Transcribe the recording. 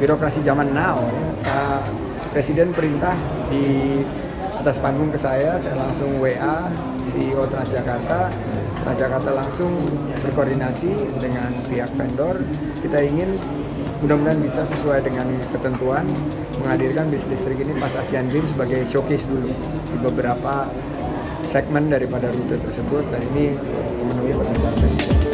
birokrasi zaman now. Pak Presiden perintah di atas panggung ke saya, saya langsung WA CEO Transjakarta. Transjakarta langsung berkoordinasi dengan pihak vendor. Kita ingin mudah-mudahan bisa sesuai dengan ketentuan menghadirkan bis listrik ini pas Asian Games sebagai showcase dulu di beberapa segmen daripada rute tersebut dan ini memenuhi permintaan Presiden.